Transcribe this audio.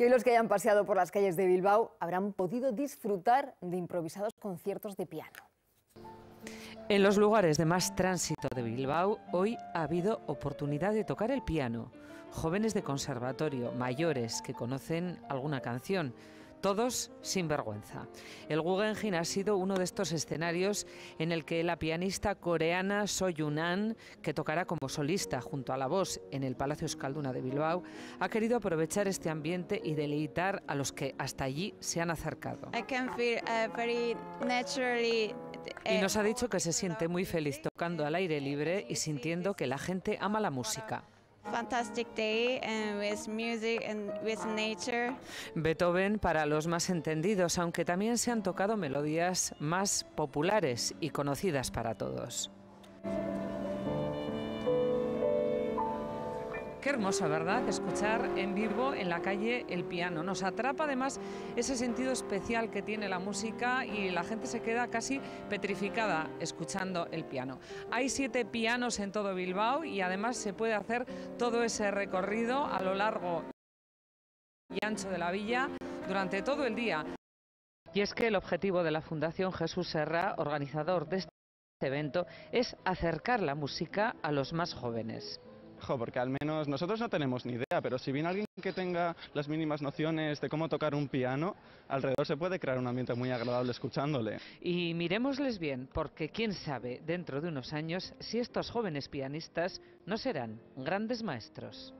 Y hoy los que hayan paseado por las calles de Bilbao habrán podido disfrutar de improvisados conciertos de piano. En los lugares de más tránsito de Bilbao, hoy ha habido oportunidad de tocar el piano. Jóvenes de conservatorio, mayores que conocen alguna canción, todos sin vergüenza. El Guggenheim ha sido uno de estos escenarios en el que la pianista coreana Soyunan, que tocará como solista junto a la voz en el Palacio Escalduna de Bilbao, ha querido aprovechar este ambiente y deleitar a los que hasta allí se han acercado. Y nos ha dicho que se siente muy feliz tocando al aire libre y sintiendo que la gente ama la música. Day and with and with nature. Beethoven para los más entendidos, aunque también se han tocado melodías más populares y conocidas para todos. Qué hermoso, ¿verdad? Escuchar en vivo en la calle el piano. Nos atrapa además ese sentido especial que tiene la música y la gente se queda casi petrificada escuchando el piano. Hay siete pianos en todo Bilbao y además se puede hacer todo ese recorrido a lo largo y ancho de la villa durante todo el día. Y es que el objetivo de la Fundación Jesús Serra, organizador de este evento, es acercar la música a los más jóvenes porque al menos nosotros no tenemos ni idea, pero si viene alguien que tenga las mínimas nociones de cómo tocar un piano, alrededor se puede crear un ambiente muy agradable escuchándole. Y miremosles bien, porque quién sabe, dentro de unos años, si estos jóvenes pianistas no serán grandes maestros.